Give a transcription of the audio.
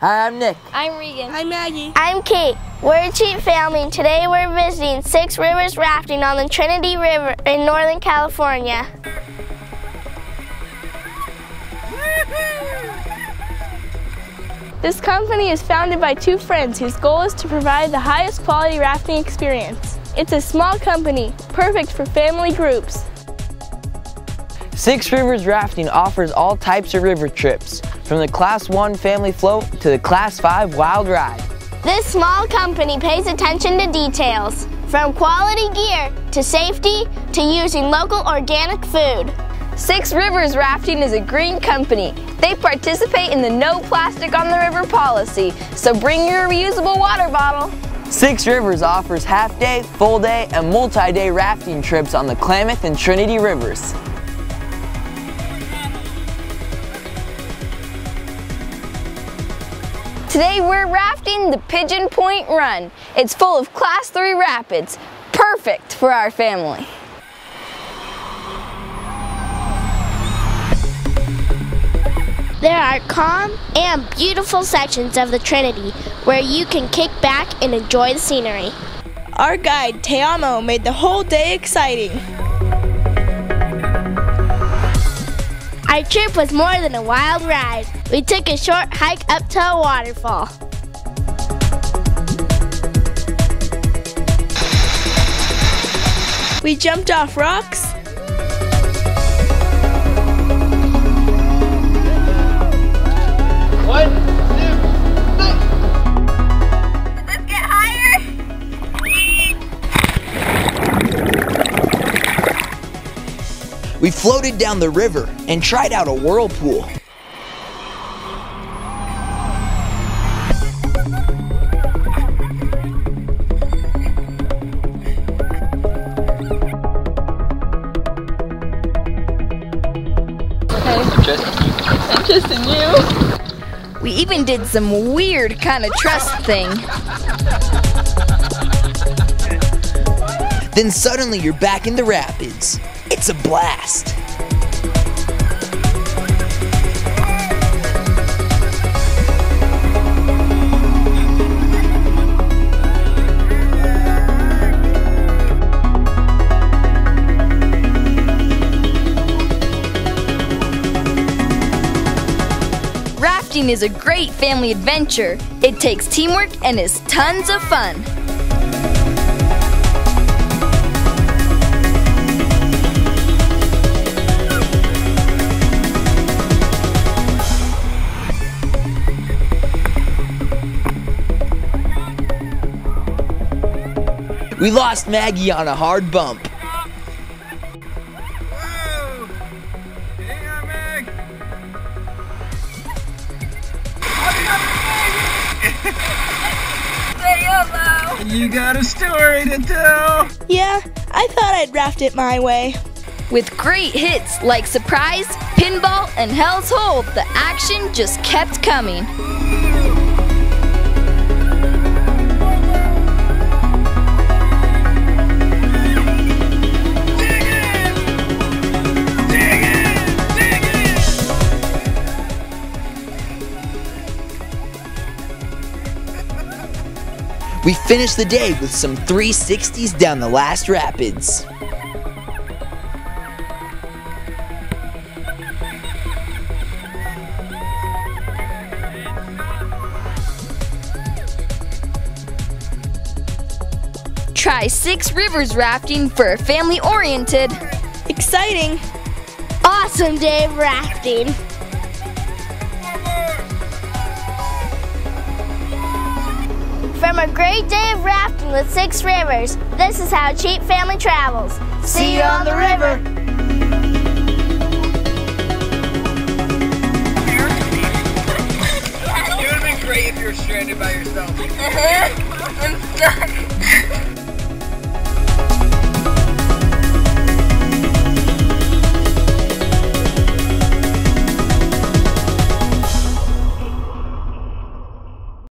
Hi, I'm Nick. I'm Regan. I'm Maggie. I'm Kate. We're a cheap family, and today we're visiting Six Rivers Rafting on the Trinity River in Northern California. This company is founded by two friends whose goal is to provide the highest quality rafting experience. It's a small company, perfect for family groups. Six Rivers Rafting offers all types of river trips, from the Class 1 family float to the Class 5 wild ride. This small company pays attention to details, from quality gear to safety to using local organic food. Six Rivers Rafting is a green company. They participate in the no plastic on the river policy, so bring your reusable water bottle. Six Rivers offers half-day, full-day, and multi-day rafting trips on the Klamath and Trinity Rivers. Today we're rafting the Pigeon Point Run. It's full of Class 3 rapids, perfect for our family. There are calm and beautiful sections of the Trinity where you can kick back and enjoy the scenery. Our guide, Teamo, made the whole day exciting. Our trip was more than a wild ride. We took a short hike up to a waterfall. We jumped off rocks, We floated down the river and tried out a whirlpool. We even did some weird kind of trust thing. Then suddenly you're back in the rapids. It's a blast. Rafting is a great family adventure. It takes teamwork and is tons of fun. We lost Maggie on a hard bump. You got a story to tell. Yeah, I thought I'd raft it my way. With great hits like Surprise, Pinball, and Hell's Hole, the action just kept coming. We finished the day with some 360s down the last rapids. Try Six Rivers Rafting for a family oriented. Exciting! Awesome day of rafting. From a great day of rafting with Six Rivers, this is how Cheap Family travels. See you on the river. It would have been great if you were stranded by yourself.